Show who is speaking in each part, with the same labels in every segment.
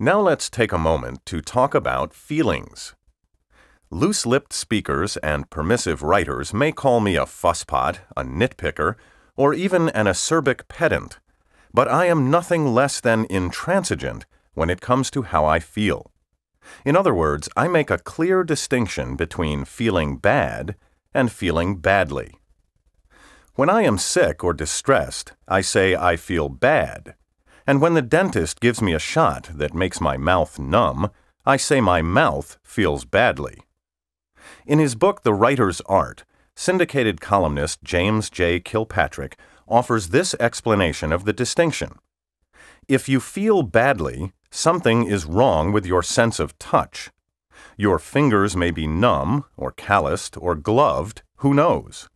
Speaker 1: Now let's take a moment to talk about feelings. Loose lipped speakers and permissive writers may call me a fusspot, a nitpicker, or even an acerbic pedant, but I am nothing less than intransigent when it comes to how I feel. In other words, I make a clear distinction between feeling bad and feeling badly. When I am sick or distressed, I say I feel bad. And when the dentist gives me a shot that makes my mouth numb, I say my mouth feels badly. In his book The Writer's Art, syndicated columnist James J. Kilpatrick offers this explanation of the distinction. If you feel badly, something is wrong with your sense of touch. Your fingers may be numb, or calloused, or gloved, who knows?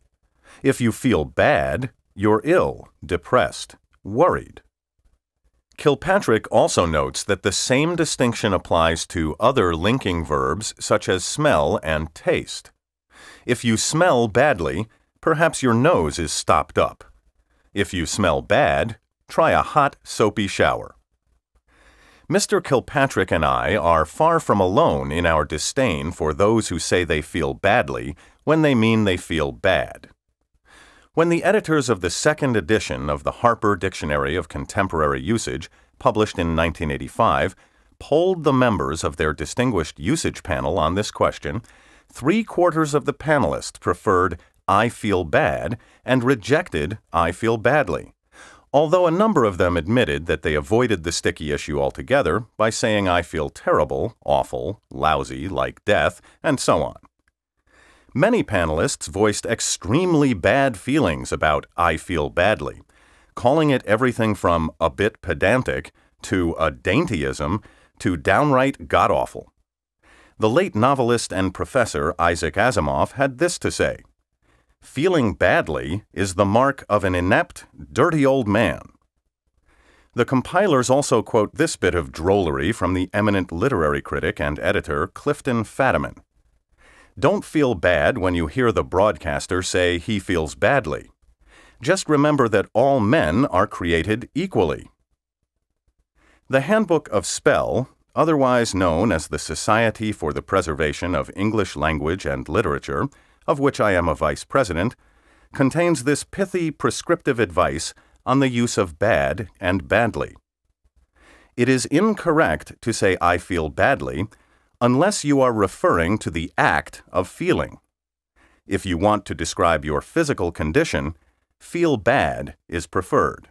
Speaker 1: If you feel bad, you're ill, depressed, worried. Kilpatrick also notes that the same distinction applies to other linking verbs such as smell and taste. If you smell badly, perhaps your nose is stopped up. If you smell bad, try a hot, soapy shower. Mr. Kilpatrick and I are far from alone in our disdain for those who say they feel badly when they mean they feel bad. When the editors of the second edition of the Harper Dictionary of Contemporary Usage, published in 1985, polled the members of their distinguished usage panel on this question, three quarters of the panelists preferred I feel bad and rejected I feel badly although a number of them admitted that they avoided the sticky issue altogether by saying I feel terrible, awful, lousy, like death, and so on. Many panelists voiced extremely bad feelings about I feel badly, calling it everything from a bit pedantic to a daintyism to downright god-awful. The late novelist and professor Isaac Asimov had this to say Feeling badly is the mark of an inept, dirty old man. The compilers also quote this bit of drollery from the eminent literary critic and editor Clifton Fadiman. Don't feel bad when you hear the broadcaster say he feels badly. Just remember that all men are created equally. The Handbook of Spell, otherwise known as the Society for the Preservation of English Language and Literature, of which I am a vice president, contains this pithy prescriptive advice on the use of bad and badly. It is incorrect to say I feel badly unless you are referring to the act of feeling. If you want to describe your physical condition, feel bad is preferred.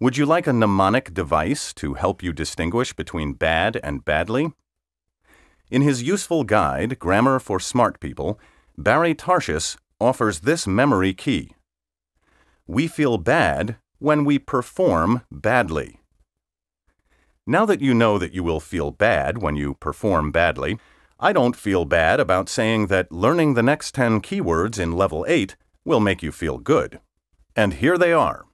Speaker 1: Would you like a mnemonic device to help you distinguish between bad and badly? In his useful guide, Grammar for Smart People, Barry Tarshis offers this memory key. We feel bad when we perform badly. Now that you know that you will feel bad when you perform badly, I don't feel bad about saying that learning the next 10 keywords in Level 8 will make you feel good. And here they are.